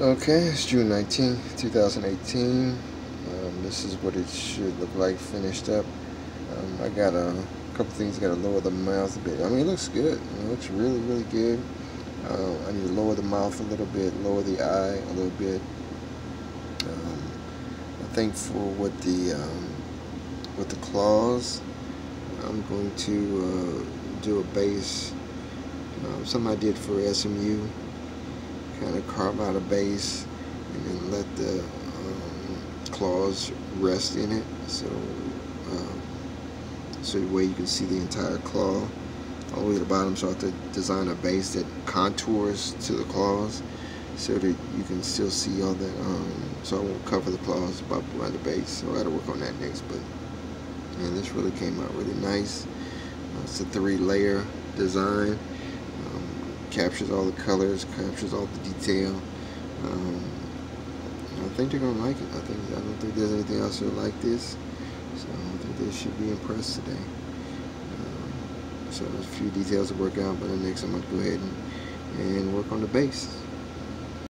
Okay, it's June 19, 2018. Um, this is what it should look like finished up. Um, I got a couple things, got to lower the mouth a bit. I mean, it looks good. It looks really, really good. Uh, I need to lower the mouth a little bit, lower the eye a little bit. Um, I think for what the um, with the claws, I'm going to uh, do a base. Uh, something I did for SMU kind of carve out a base and then let the um, claws rest in it. So um, so the way you can see the entire claw all the way to the bottom. So I have to design a base that contours to the claws so that you can still see all that um, so I won't cover the claws but around the base. So I got to work on that next but and this really came out really nice. Uh, it's a three layer design captures all the colors, captures all the detail. Um, I think they're gonna like it. I think I don't think there's anything else that like this, so I think they should be impressed today. Um, so there's a few details to work out, but the next I'm gonna go ahead and, and work on the base.